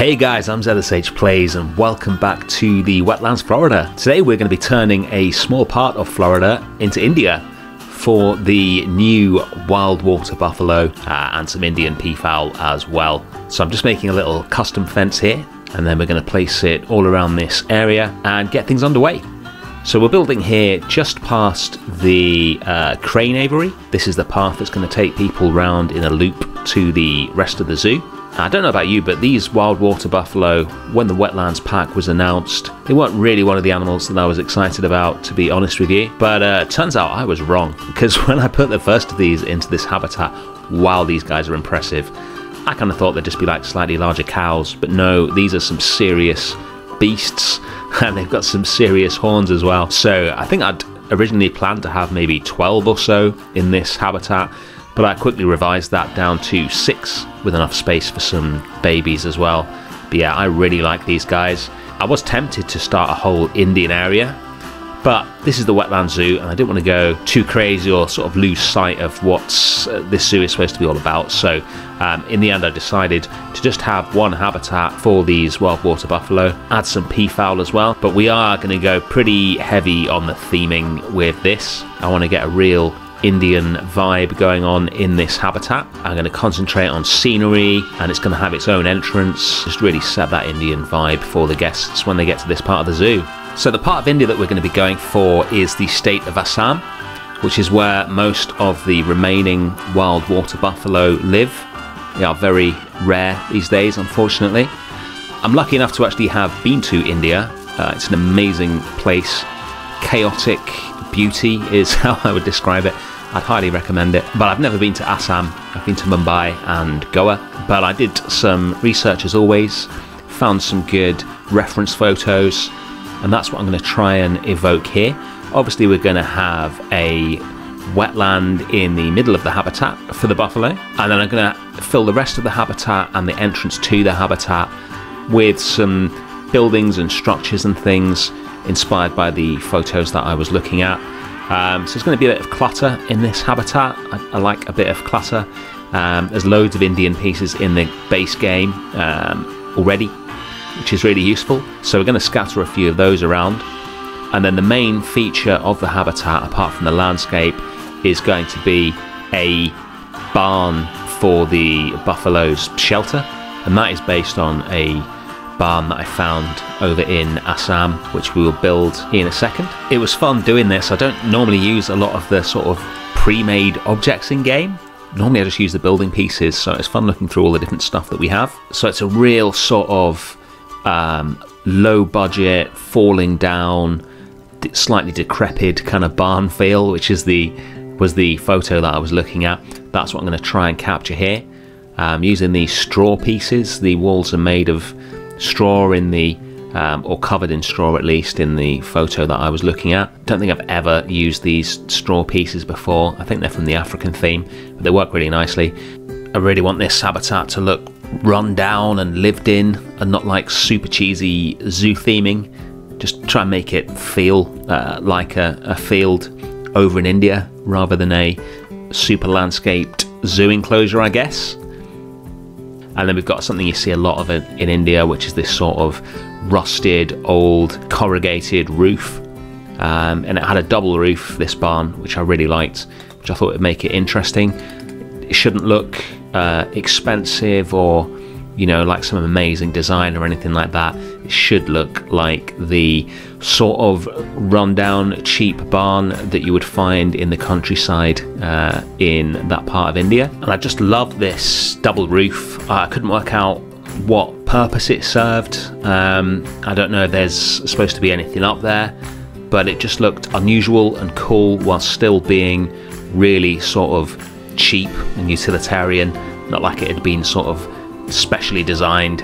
Hey guys, I'm ZSH Plays and welcome back to the Wetlands Florida. Today we're going to be turning a small part of Florida into India for the new wild water buffalo uh, and some Indian peafowl as well. So I'm just making a little custom fence here and then we're going to place it all around this area and get things underway. So we're building here just past the uh, crane aviary. This is the path that's going to take people round in a loop to the rest of the zoo. I don't know about you, but these wild water buffalo, when the wetlands pack was announced, they weren't really one of the animals that I was excited about, to be honest with you. But uh, turns out I was wrong, because when I put the first of these into this habitat, while these guys are impressive, I kind of thought they'd just be like slightly larger cows, but no, these are some serious beasts, and they've got some serious horns as well. So I think I'd originally planned to have maybe 12 or so in this habitat but I quickly revised that down to six with enough space for some babies as well. But yeah, I really like these guys. I was tempted to start a whole Indian area, but this is the wetland zoo and I didn't want to go too crazy or sort of lose sight of what uh, this zoo is supposed to be all about. So um, in the end, I decided to just have one habitat for these wild water buffalo, add some peafowl as well. But we are going to go pretty heavy on the theming with this. I want to get a real Indian vibe going on in this habitat. I'm going to concentrate on scenery and it's going to have its own entrance, just really set that Indian vibe for the guests when they get to this part of the zoo. So, the part of India that we're going to be going for is the state of Assam, which is where most of the remaining wild water buffalo live. They are very rare these days, unfortunately. I'm lucky enough to actually have been to India. Uh, it's an amazing place. Chaotic beauty is how I would describe it. I'd highly recommend it. But I've never been to Assam. I've been to Mumbai and Goa. But I did some research as always, found some good reference photos, and that's what I'm going to try and evoke here. Obviously, we're going to have a wetland in the middle of the habitat for the buffalo, and then I'm going to fill the rest of the habitat and the entrance to the habitat with some buildings and structures and things inspired by the photos that I was looking at. Um, so it's going to be a bit of clutter in this habitat. I, I like a bit of clutter. Um, there's loads of Indian pieces in the base game um, already, which is really useful. So we're going to scatter a few of those around. And then the main feature of the habitat, apart from the landscape, is going to be a barn for the buffalo's shelter. And that is based on a barn that I found over in Assam, which we will build in a second. It was fun doing this. I don't normally use a lot of the sort of pre-made objects in game. Normally I just use the building pieces, so it's fun looking through all the different stuff that we have. So it's a real sort of um, low budget, falling down, slightly decrepit kind of barn feel, which is the was the photo that I was looking at. That's what I'm going to try and capture here. Um, using these straw pieces, the walls are made of straw in the um, or covered in straw at least in the photo that I was looking at. Don't think I've ever used these straw pieces before. I think they're from the African theme, but they work really nicely. I really want this habitat to look run down and lived in and not like super cheesy zoo theming. Just try and make it feel uh, like a, a field over in India rather than a super landscaped zoo enclosure, I guess. And then we've got something you see a lot of in India, which is this sort of rusted, old, corrugated roof. Um, and it had a double roof, this barn, which I really liked, which I thought would make it interesting. It shouldn't look uh, expensive or you know, like some amazing design or anything like that. It should look like the sort of rundown, cheap barn that you would find in the countryside uh, in that part of India. And I just love this double roof. I couldn't work out what purpose it served. Um, I don't know if there's supposed to be anything up there, but it just looked unusual and cool while still being really sort of cheap and utilitarian, not like it had been sort of specially designed.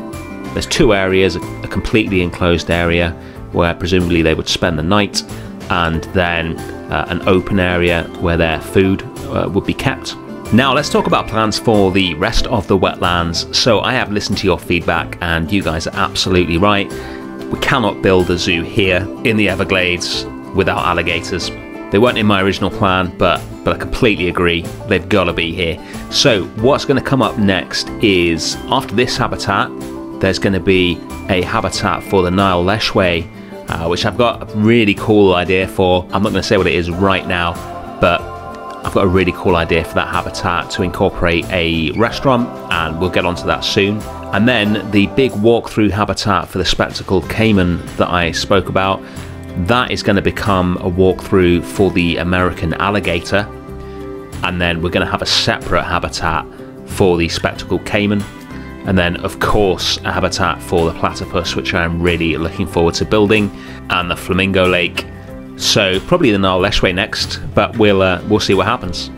There's two areas a completely enclosed area where presumably they would spend the night, and then uh, an open area where their food uh, would be kept. Now, let's talk about plans for the rest of the wetlands. So, I have listened to your feedback, and you guys are absolutely right. We cannot build a zoo here in the Everglades without alligators. They weren't in my original plan, but but I completely agree. They've got to be here. So what's going to come up next is after this habitat, there's going to be a habitat for the Nile Lechwe, uh, which I've got a really cool idea for. I'm not going to say what it is right now, but I've got a really cool idea for that habitat to incorporate a restaurant, and we'll get onto that soon. And then the big walkthrough habitat for the spectacled caiman that I spoke about, that is going to become a walkthrough for the American alligator. And then we're going to have a separate habitat for the spectacled caiman. And then, of course, a habitat for the platypus, which I'm really looking forward to building, and the flamingo lake. So probably the Nile Lechwe next, but we'll uh, we'll see what happens.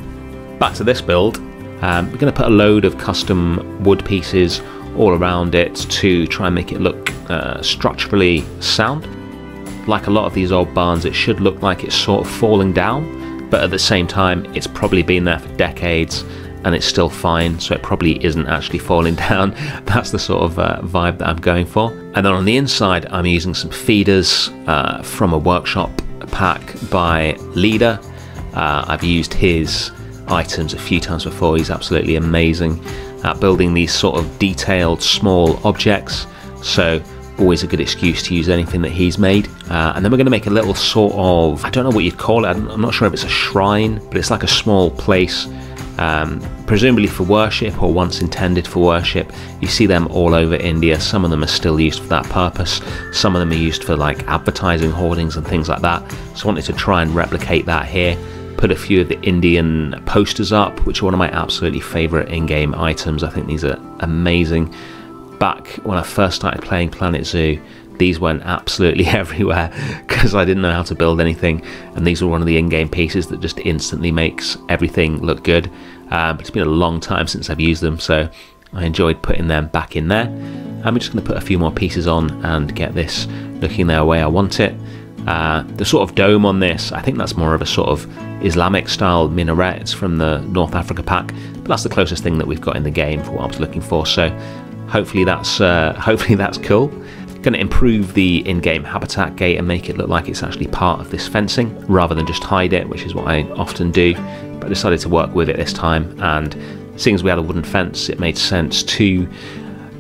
Back to this build, um, we're going to put a load of custom wood pieces all around it to try and make it look uh, structurally sound. Like a lot of these old barns, it should look like it's sort of falling down, but at the same time, it's probably been there for decades and it's still fine, so it probably isn't actually falling down. That's the sort of uh, vibe that I'm going for. And then on the inside, I'm using some feeders uh, from a workshop pack by Leader. Uh, I've used his items a few times before, he's absolutely amazing at building these sort of detailed small objects. So always a good excuse to use anything that he's made. Uh, and then we're going to make a little sort of, I don't know what you'd call it, I'm not sure if it's a shrine, but it's like a small place um, presumably for worship or once intended for worship. You see them all over India. Some of them are still used for that purpose. Some of them are used for like advertising hoardings and things like that. So I wanted to try and replicate that here. Put a few of the Indian posters up, which are one of my absolutely favourite in-game items. I think these are amazing. Back when I first started playing Planet Zoo, these went absolutely everywhere because I didn't know how to build anything and these were one of the in-game pieces that just instantly makes everything look good. Um, but it's been a long time since I've used them so I enjoyed putting them back in there. I'm just going to put a few more pieces on and get this looking the way I want it. Uh, the sort of dome on this I think that's more of a sort of Islamic style minaret. From the North Africa pack but that's the closest thing that we've got in the game for what I was looking for. So hopefully that's uh, hopefully that's cool going to improve the in-game habitat gate and make it look like it's actually part of this fencing rather than just hide it, which is what I often do. But I decided to work with it this time and seeing as we had a wooden fence, it made sense to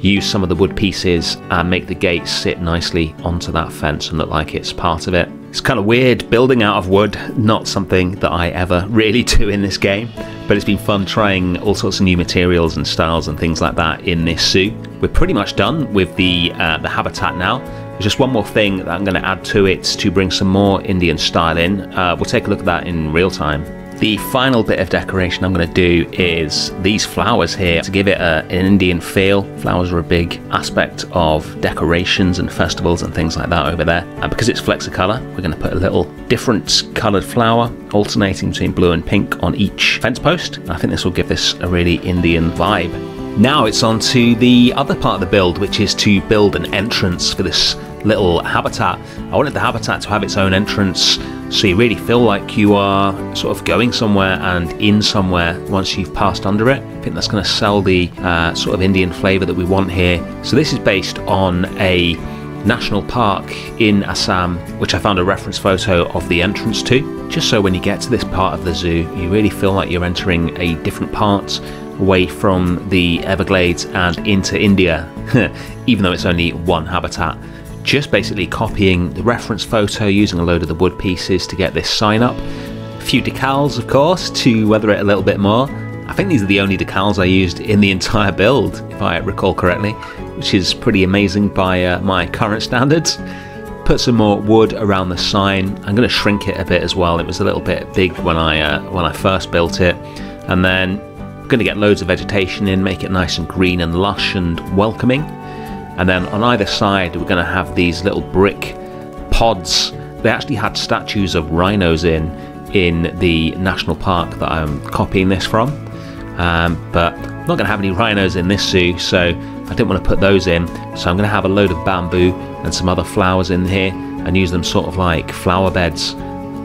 use some of the wood pieces and make the gate sit nicely onto that fence and look like it's part of it. It's kind of weird building out of wood, not something that I ever really do in this game, but it's been fun trying all sorts of new materials and styles and things like that in this suit. We're pretty much done with the, uh, the habitat now. There's just one more thing that I'm going to add to it to bring some more Indian style in. Uh, we'll take a look at that in real time. The final bit of decoration I'm going to do is these flowers here to give it a, an Indian feel. Flowers are a big aspect of decorations and festivals and things like that over there. And because it's Flexicolor, we're going to put a little different coloured flower alternating between blue and pink on each fence post. I think this will give this a really Indian vibe. Now it's on to the other part of the build, which is to build an entrance for this little habitat. I wanted the habitat to have its own entrance so you really feel like you are sort of going somewhere and in somewhere once you've passed under it. I think that's going to sell the uh, sort of Indian flavour that we want here. So this is based on a national park in Assam, which I found a reference photo of the entrance to. Just so when you get to this part of the zoo, you really feel like you're entering a different part away from the Everglades and into India, even though it's only one habitat just basically copying the reference photo using a load of the wood pieces to get this sign up. A few decals, of course, to weather it a little bit more. I think these are the only decals I used in the entire build, if I recall correctly, which is pretty amazing by uh, my current standards. Put some more wood around the sign. I'm going to shrink it a bit as well. It was a little bit big when I uh, when I first built it, and then I'm going to get loads of vegetation in, make it nice and green and lush and welcoming. And then on either side, we're going to have these little brick pods. They actually had statues of rhinos in in the national park that I'm copying this from. Um, but I'm not going to have any rhinos in this zoo, so I didn't want to put those in. So I'm going to have a load of bamboo and some other flowers in here and use them sort of like flower beds.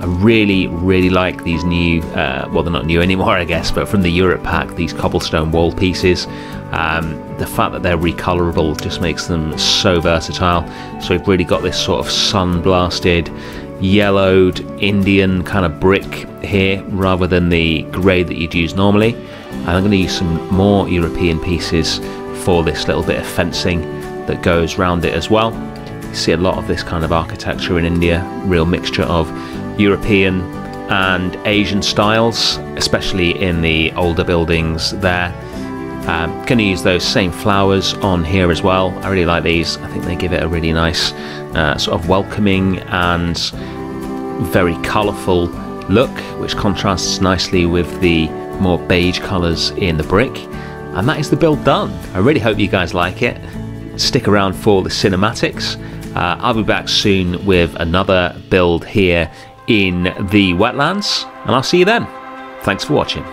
I really, really like these new, uh, well, they're not new anymore, I guess, but from the Europe pack, these cobblestone wall pieces. Um, the fact that they're recolorable just makes them so versatile. So we've really got this sort of sun blasted, yellowed Indian kind of brick here rather than the grey that you'd use normally. And I'm going to use some more European pieces for this little bit of fencing that goes round it as well. You see a lot of this kind of architecture in India, real mixture of European and Asian styles, especially in the older buildings there. Um, going to use those same flowers on here as well. I really like these. I think they give it a really nice uh, sort of welcoming and very colourful look, which contrasts nicely with the more beige colours in the brick. And that is the build done. I really hope you guys like it. Stick around for the cinematics. Uh, I'll be back soon with another build here in the wetlands, and I'll see you then. Thanks for watching.